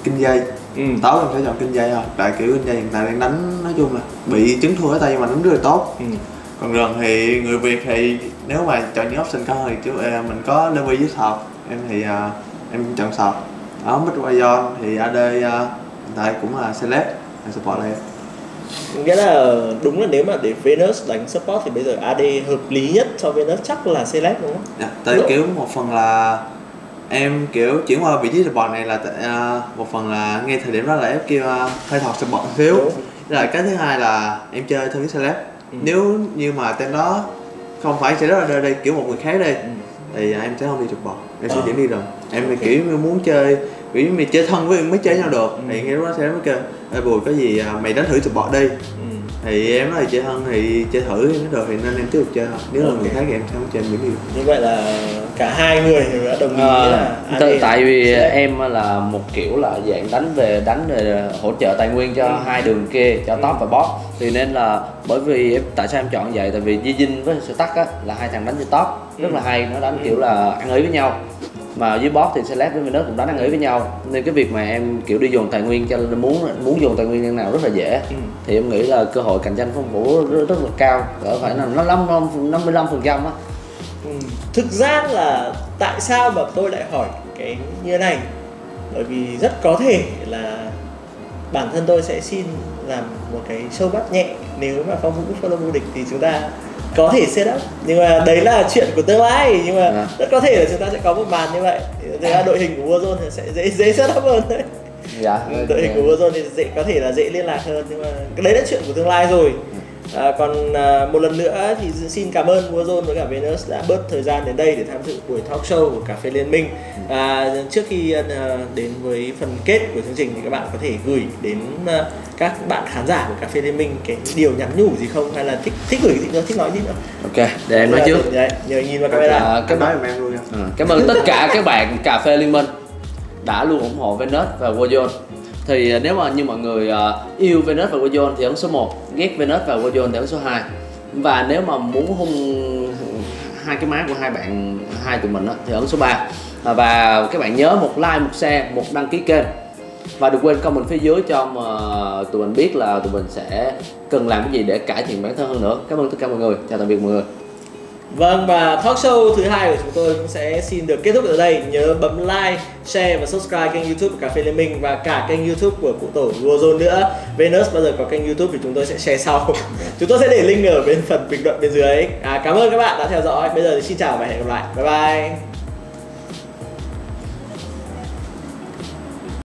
kinh dây ừ. top em sẽ chọn kinh dây thôi. Tại kiểu kinh dây hiện tại đang đánh nói chung là bị chấn thua ở tay nhưng mà đánh rất là tốt. Ừ. còn rừng thì người việt thì nếu mà chọn những option cao thì chú à, mình có level với sọt em thì à, em chọn sọt ở mid Wayon thì AD à, hiện tại cũng là celeb là support lane nghĩa là đúng là nếu mà để Venus đánh support thì bây giờ AD hợp lý nhất cho Venus chắc là Celeb đúng không? Dạ, tại Đúng. kiểu một phần là em kiểu chuyển qua vị trí support này là à, một phần là ngay thời điểm đó là em kêu uh, hơi thọt support Đúng. rồi cái thứ hai là em chơi theo cái celeb Ừ. nếu như mà tên đó không phải celeb ở đây, đây kiểu một người khác đây Ừ. thì em sẽ không đi support em sẽ Ờ. chuyển đi rừng em thì Ok. kiểu muốn chơi như mày chơi thân với em mới chơi nhau được Ừ. thì ngay lúc đó sẽ mới kêu Ê bùi có gì mày đánh thử support đi Ừ. thì em nói là chơi thân thì chơi thử thì nó được thì nên em tiếp tục chơi thôi nếu là Ok. người khác thì em sẽ không chơi những điều như vậy là cả hai người đều đã đồng ý Ờ, là AD tại- tại vì Celeb. em là một kiểu là dạng đánh về đánh về hỗ trợ tài nguyên cho Ừ. hai đường kia cho top và bot thì nên là bởi vì em tại sao em chọn vậy tại vì Yijin với Stack á là hai thằng đánh trên top rất là Ừ. hay nó đánh Ừ. kiểu là ăn ý với nhau mà dưới bot thì Celeb với Venus cũng đánh ăn ý với nhau. Nên cái việc mà em kiểu đi dồn tài nguyên cho nên muốn muốn dồn tài nguyên như nào rất là dễ. Ừ. thì em nghĩ là cơ hội cạnh tranh phong phú rất, rất là cao. Cỡ phải là nó năm năm mươi lăm phần trăm á. Ừ. thực ra là tại sao mà tôi lại hỏi cái như này? Bởi vì rất có thể là bản thân tôi sẽ xin làm một cái show bắt nhẹ. Nếu mà phong vũ follow vô địch thì chúng ta có thể set up nhưng mà đấy là chuyện của tương lai nhưng mà Dạ. rất có thể là chúng ta sẽ có một màn như vậy. Thì ra đội hình của Warzone sẽ dễ dễ set up hơn đấy. Dạ. Đội hình của Warzone thì dễ có thể là dễ liên lạc hơn nhưng mà đấy là chuyện của tương lai rồi à, còn à, một lần nữa thì xin cảm ơn Warzone với cả Venus đã bớt thời gian đến đây để tham dự buổi talk show của cà phê liên minh. À, trước khi à, đến với phần kết của chương trình thì các bạn có thể gửi đến à, các bạn khán giả của cà phê liên minh cái điều nhắn nhủ gì không? Hay là thích thích gửi gì nữa thích nói gì nữa? Ok để em nói trước. đấy, nhờ nhìn vào camera. À, cái nói em luôn Ừ, Cảm ơn tất cả các bạn cà phê liên minh đã luôn ủng hộ Venus và Warzone thì à, nếu mà như mọi người à, yêu Venus và Warzone thì ấn số 1 ghét Venus và Warzone thì ấn số 2 và nếu mà muốn hung hai cái má của hai bạn hai tụi mình đó, thì ấn số 3 à, và các bạn nhớ một like một share một đăng ký kênh. Và đừng quên comment phía dưới cho mà tụi mình biết là tụi mình sẽ cần làm cái gì để cải thiện bản thân hơn nữa. Cảm ơn tất cả mọi người. Chào tạm biệt mọi người. Vâng và talk show thứ hai của chúng tôi cũng sẽ xin được kết thúc ở đây. Nhớ bấm like, share và subscribe kênh YouTube của Cà phê Liên Minh và cả kênh YouTube của cụ tổ Warzone nữa. Venus bao giờ có kênh YouTube thì chúng tôi sẽ share sau. chúng tôi sẽ để link ở bên phần bình luận bên dưới. À, cảm ơn các bạn đã theo dõi. Bây giờ thì xin chào và hẹn gặp lại. Bye bye.